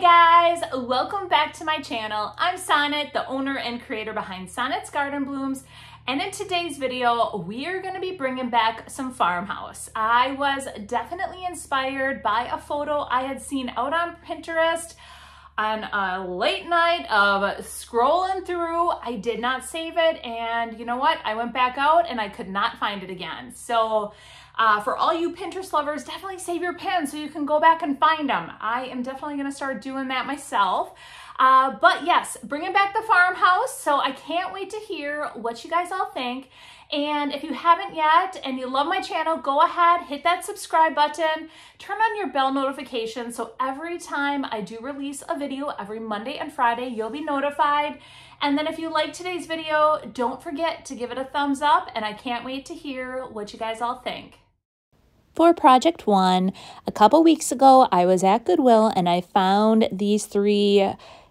guys, welcome back to my channel. I'm Sonnet, the owner and creator behind Sonnet's Garden Blooms. And in today's video, we are gonna be bringing back some farmhouse. I was definitely inspired by a photo I had seen out on Pinterest on a late night of scrolling through. I did not save it. And you know what? I went back out and I could not find it again. So uh, for all you Pinterest lovers, definitely save your pins so you can go back and find them. I am definitely gonna start doing that myself. Uh, but yes, bringing back the farmhouse. So I can't wait to hear what you guys all think. And if you haven't yet and you love my channel, go ahead, hit that subscribe button, turn on your bell notification so every time I do release a video every Monday and Friday, you'll be notified. And then if you like today's video, don't forget to give it a thumbs up and I can't wait to hear what you guys all think. For Project One, a couple weeks ago, I was at Goodwill and I found these three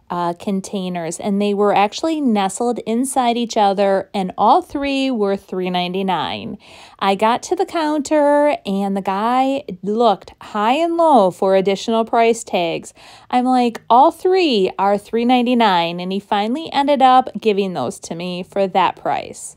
uh, containers and they were actually nestled inside each other and all three were $3.99. I got to the counter and the guy looked high and low for additional price tags. I'm like, all three are $3.99 and he finally ended up giving those to me for that price.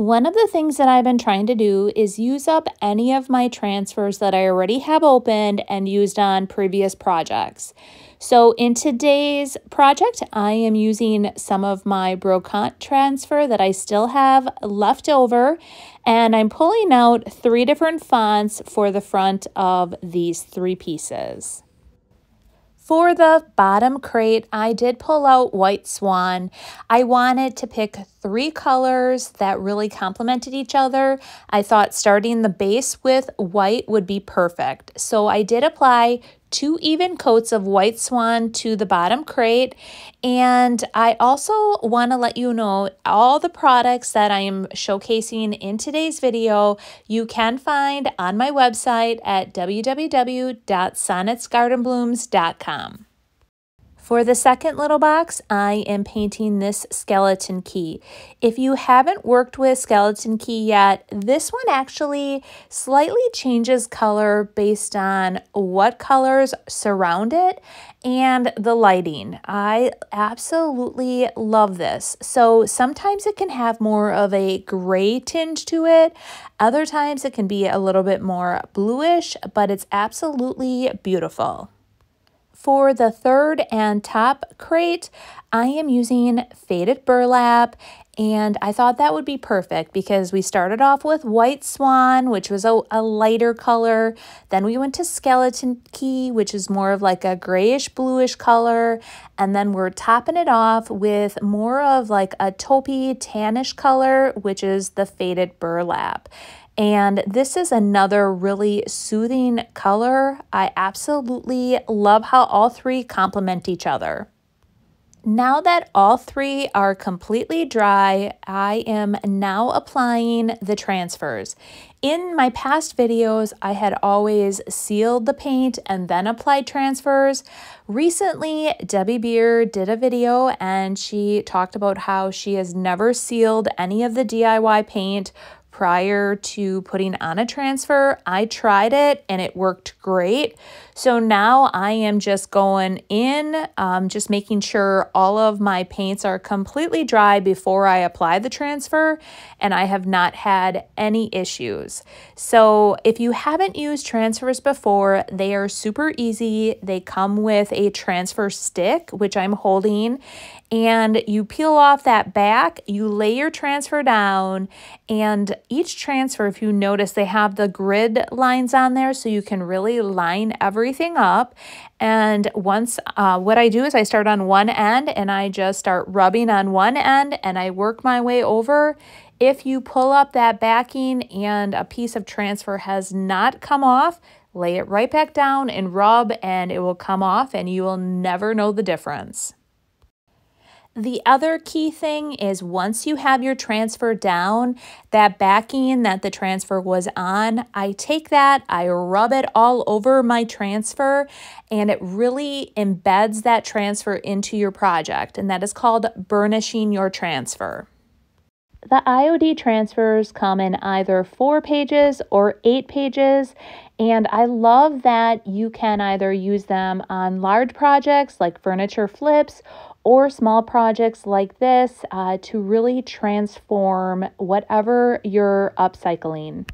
One of the things that I've been trying to do is use up any of my transfers that I already have opened and used on previous projects. So in today's project, I am using some of my brocante transfer that I still have left over, and I'm pulling out three different fonts for the front of these three pieces. For the bottom crate, I did pull out White Swan. I wanted to pick three colors that really complemented each other. I thought starting the base with white would be perfect. So I did apply two even coats of white swan to the bottom crate. And I also want to let you know all the products that I am showcasing in today's video, you can find on my website at www.sonnetsgardenblooms.com. For the second little box, I am painting this skeleton key. If you haven't worked with skeleton key yet, this one actually slightly changes color based on what colors surround it and the lighting. I absolutely love this. So sometimes it can have more of a gray tinge to it. Other times it can be a little bit more bluish, but it's absolutely beautiful. For the third and top crate, I am using faded burlap and I thought that would be perfect because we started off with white swan, which was a, a, lighter color. Then we went to skeleton key, which is more of like a grayish bluish color. And then we're topping it off with more of like a taupey tannish color, which is the faded burlap. And this is another really soothing color. I absolutely love how all three complement each other. Now that all three are completely dry, I am now applying the transfers. In my past videos, I had always sealed the paint and then applied transfers. Recently, Debi Beard did a video and she talked about how she has never sealed any of the DIY paint prior to putting on a transfer. I tried it and it worked great. So now I am just going in, um, just making sure all of my paints are completely dry before I apply the transfer, and I have not had any issues. So if you haven't used transfers before, they are super easy. They come with a transfer stick, which I'm holding, and you peel off that back, you lay your transfer down, and each transfer, if you notice, they have the grid lines on there so you can really line everything up. And once, uh, what I do is I start on one end and I just start rubbing on one end and I work my way over. If you pull up that backing and a piece of transfer has not come off, lay it right back down and rub and it will come off and you will never know the difference. The other key thing is once you have your transfer down, that backing that the transfer was on, I take that, I rub it all over my transfer, and it really embeds that transfer into your project. And that is called burnishing your transfer. The IOD transfers come in either four pages or eight pages, and I love that you can either use them on large projects like furniture flips or small projects like this uh, to really transform whatever you're upcycling.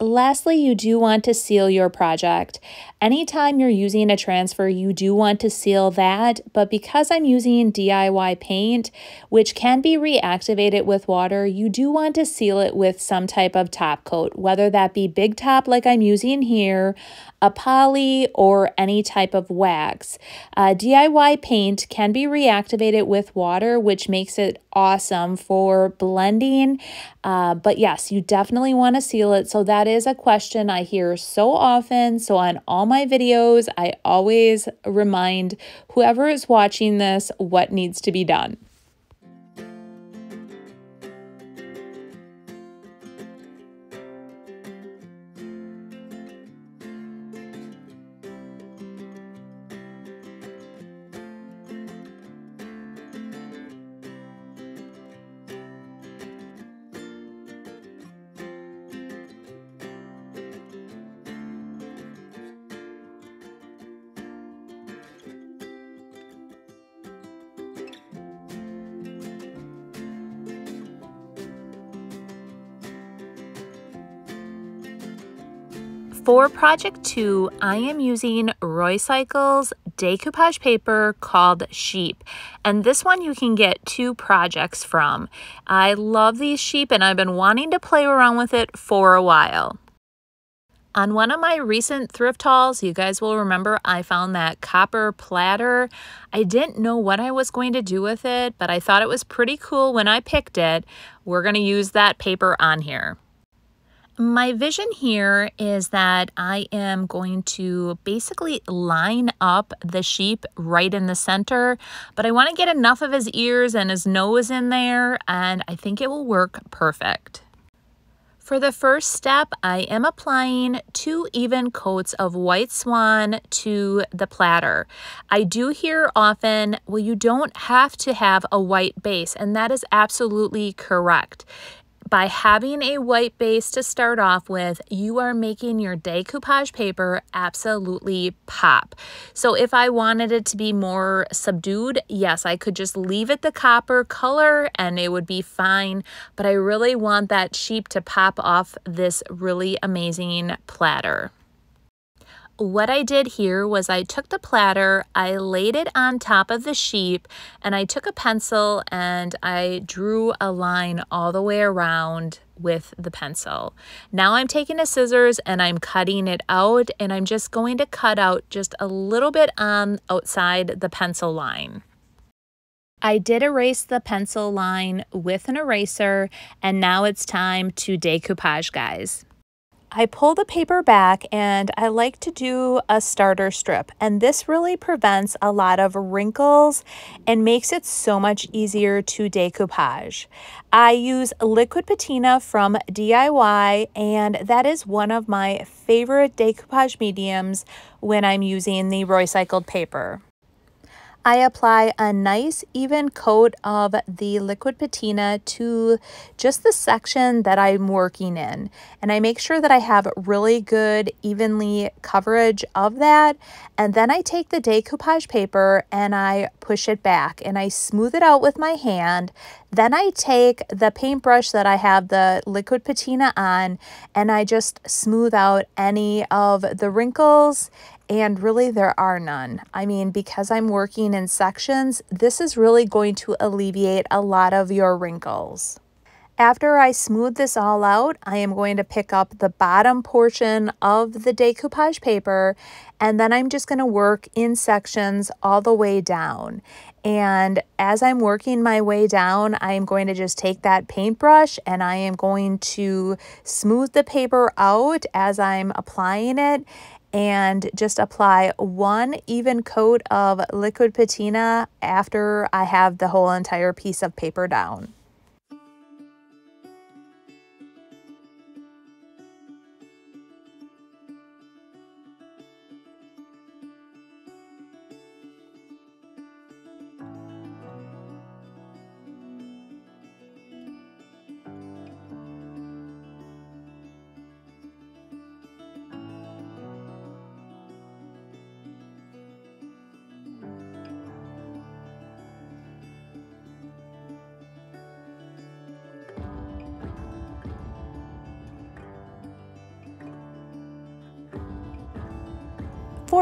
Lastly, you do want to seal your project. Anytime you're using a transfer, you do want to seal that, but because I'm using DIY paint, which can be reactivated with water, you do want to seal it with some type of top coat, whether that be big top like I'm using here, a poly, or any type of wax. Uh, DIY paint can be reactivated with water, which makes it awesome for blending. Uh, but yes, you definitely want to seal it. So that is a question I hear so often. So on all my videos, I always remind whoever is watching this what needs to be done. For project two, I am using Roy Roycycles decoupage paper called Sheep. And this one you can get two projects from. I love these sheep and I've been wanting to play around with it for a while. On one of my recent thrift hauls, you guys will remember I found that copper platter. I didn't know what I was going to do with it, but I thought it was pretty cool when I picked it. We're going to use that paper on here. My vision here is that I am going to basically line up the sheep right in the center, but I want to get enough of his ears and his nose in there, and I think it will work perfect. For the first step, I am applying two even coats of White Swan to the platter. I do hear often, well, you don't have to have a white base, and that is absolutely correct by having a white base to start off with, you are making your decoupage paper absolutely pop. So if I wanted it to be more subdued, yes, I could just leave it the copper color and it would be fine. But I really want that sheep to pop off this really amazing platter what I did here was I took the platter, I laid it on top of the sheep, and I took a pencil and I drew a line all the way around with the pencil. Now I'm taking a scissors and I'm cutting it out and I'm just going to cut out just a little bit on outside the pencil line. I did erase the pencil line with an eraser and now it's time to decoupage guys. I pull the paper back and I like to do a starter strip and this really prevents a lot of wrinkles and makes it so much easier to decoupage. I use liquid patina from DIY and that is one of my favorite decoupage mediums when I'm using the Roycycled paper. I apply a nice even coat of the liquid patina to just the section that I'm working in. And I make sure that I have really good evenly coverage of that. And then I take the decoupage paper and I push it back and I smooth it out with my hand. Then I take the paintbrush that I have the liquid patina on and I just smooth out any of the wrinkles and really there are none. I mean, because I'm working in sections, this is really going to alleviate a lot of your wrinkles. After I smooth this all out, I am going to pick up the bottom portion of the decoupage paper and then I'm just going to work in sections all the way down. And as I'm working my way down, I am going to just take that paintbrush and I am going to smooth the paper out as I'm applying it and just apply one even coat of liquid patina after I have the whole entire piece of paper down.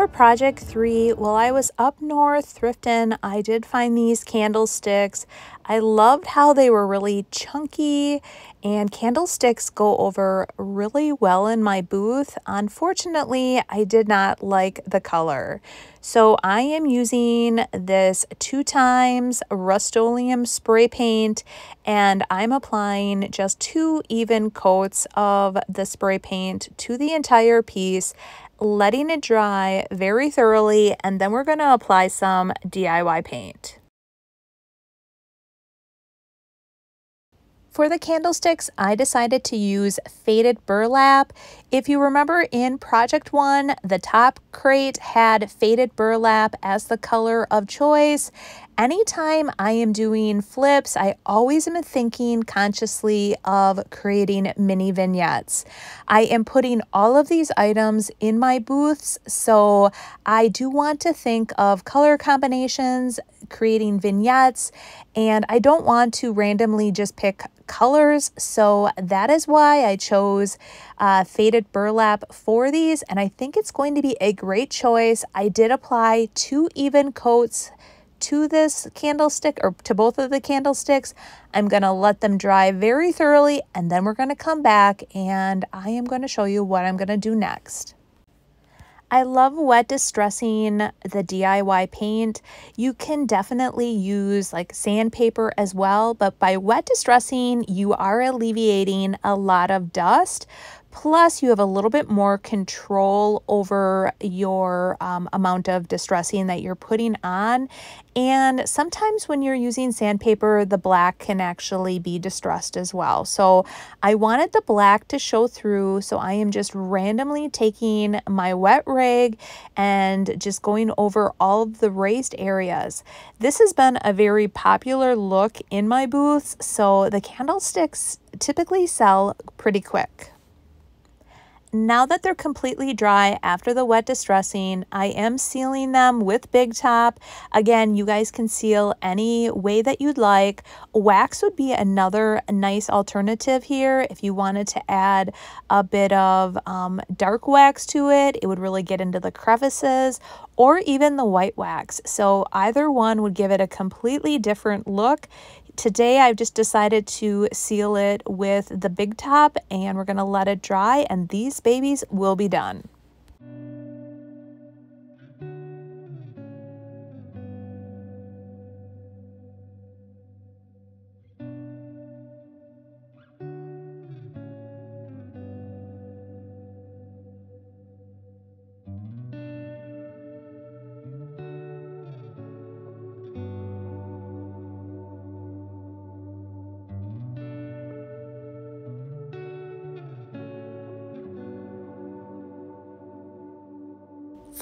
For project three, while I was up north thrifting, I did find these candlesticks. I loved how they were really chunky and candlesticks go over really well in my booth. Unfortunately, I did not like the color. So I am using this two times Rust-Oleum spray paint and I'm applying just two even coats of the spray paint to the entire piece letting it dry very thoroughly, and then we're going to apply some DIY paint. For the candlesticks, I decided to use faded burlap. If you remember in project one, the top crate had faded burlap as the color of choice. Anytime I am doing flips, I always am thinking consciously of creating mini vignettes. I am putting all of these items in my booths, so I do want to think of color combinations, creating vignettes, and I don't want to randomly just pick colors. So that is why I chose uh, faded burlap for these, and I think it's going to be a great choice. I did apply two even coats to this candlestick or to both of the candlesticks. I'm going to let them dry very thoroughly and then we're going to come back and I am going to show you what I'm going to do next. I love wet distressing the DIY paint. You can definitely use like sandpaper as well, but by wet distressing, you are alleviating a lot of dust. Plus, you have a little bit more control over your um, amount of distressing that you're putting on. And sometimes when you're using sandpaper, the black can actually be distressed as well. So I wanted the black to show through. So I am just randomly taking my wet rag and just going over all of the raised areas. This has been a very popular look in my booths. So the candlesticks typically sell pretty quick. Now that they're completely dry after the wet distressing, I am sealing them with Big Top. Again, you guys can seal any way that you'd like. Wax would be another nice alternative here if you wanted to add a bit of um, dark wax to it. It would really get into the crevices or even the white wax. So either one would give it a completely different look. Today I've just decided to seal it with the big top and we're going to let it dry and these babies will be done.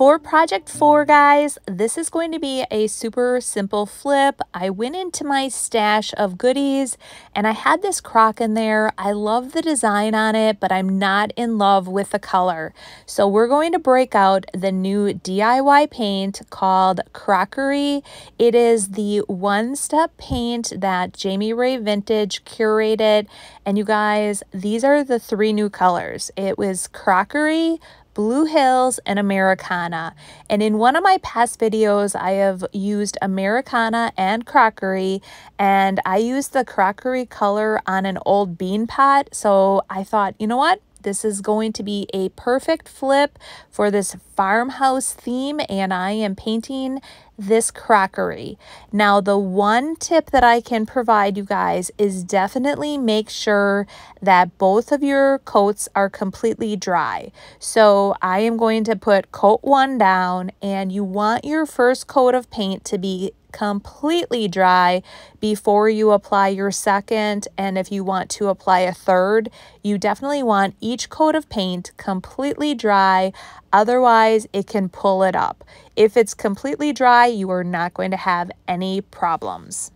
For project four, guys, this is going to be a super simple flip. I went into my stash of goodies and I had this crock in there. I love the design on it, but I'm not in love with the color. So we're going to break out the new DIY paint called Crockery. It is the one-step paint that Jami Ray Vintage curated. And you guys, these are the three new colors. It was Crockery, Blue Hills, and Americana. And in one of my past videos, I have used Americana and crockery, and I used the crockery color on an old bean pot. So I thought, you know what? This is going to be a perfect flip for this farmhouse theme and I am painting this crockery. Now the one tip that I can provide you guys is definitely make sure that both of your coats are completely dry. So I am going to put coat one down and you want your first coat of paint to be completely dry before you apply your second. And if you want to apply a third, you definitely want each coat of paint completely dry. Otherwise, it can pull it up. If it's completely dry, you are not going to have any problems.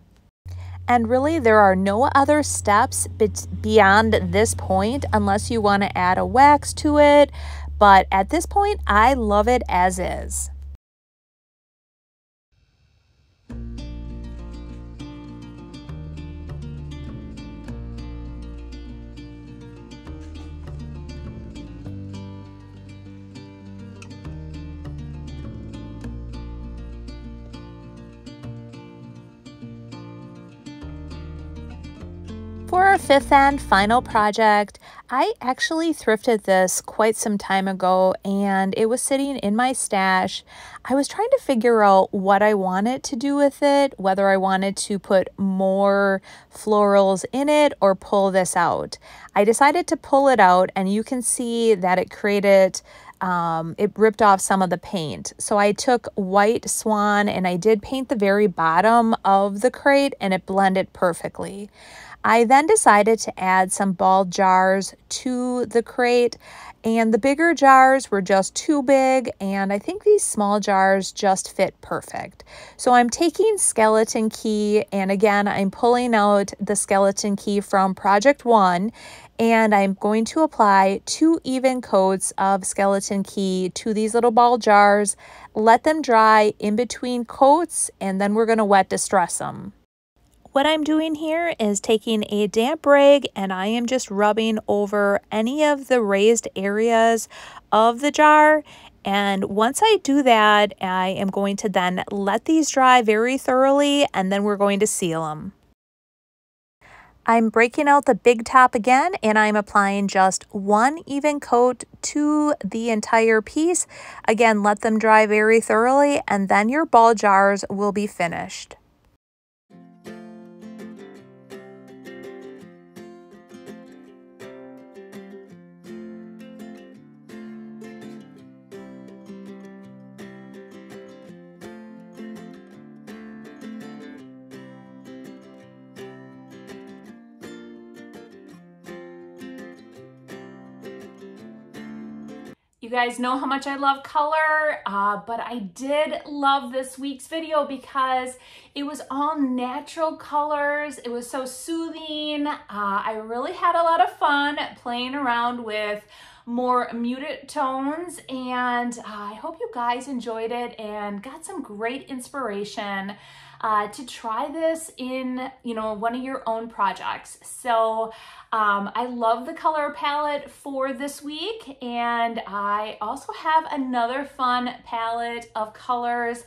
And really, there are no other steps beyond this point unless you want to add a wax to it. But at this point, I love it as is. Fifth and final project, I actually thrifted this quite some time ago and it was sitting in my stash. I was trying to figure out what I wanted to do with it, whether I wanted to put more florals in it or pull this out. I decided to pull it out and you can see that it created um, it ripped off some of the paint. So I took white swan and I did paint the very bottom of the crate and it blended perfectly. I then decided to add some ball jars to the crate and the bigger jars were just too big and I think these small jars just fit perfect. So I'm taking skeleton key and again I'm pulling out the skeleton key from project one and I'm going to apply two even coats of skeleton key to these little ball jars, let them dry in between coats and then we're going to wet distress them. What I'm doing here is taking a damp rag and I am just rubbing over any of the raised areas of the jar. And once I do that, I am going to then let these dry very thoroughly and then we're going to seal them. I'm breaking out the big top again and I'm applying just one even coat to the entire piece. Again, let them dry very thoroughly and then your ball jars will be finished. You guys know how much I love color, uh, but I did love this week's video because it was all natural colors. It was so soothing. Uh, I really had a lot of fun playing around with more muted tones and uh, I hope you guys enjoyed it and got some great inspiration uh, to try this in, you know, one of your own projects. So um, I love the color palette for this week and I also have another fun palette of colors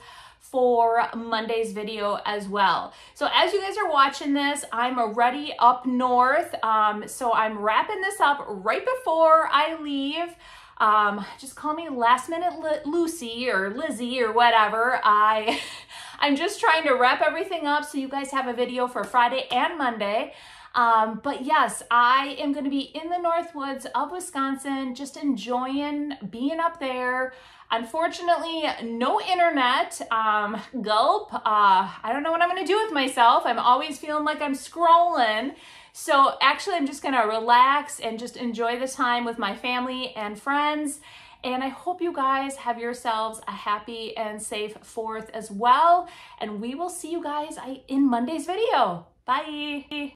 for Monday's video as well. So as you guys are watching this, I'm already up north. Um, so I'm wrapping this up right before I leave. Um, just call me last minute Lucy or Lizzie or whatever. I, I'm just trying to wrap everything up so you guys have a video for Friday and Monday. Um, but yes, I am going to be in the Northwoods of Wisconsin, just enjoying being up there. Unfortunately, no internet. Um, gulp. Uh, I don't know what I'm going to do with myself. I'm always feeling like I'm scrolling. So actually, I'm just going to relax and just enjoy the time with my family and friends. And I hope you guys have yourselves a happy and safe 4th as well. And we will see you guys in Monday's video. Bye.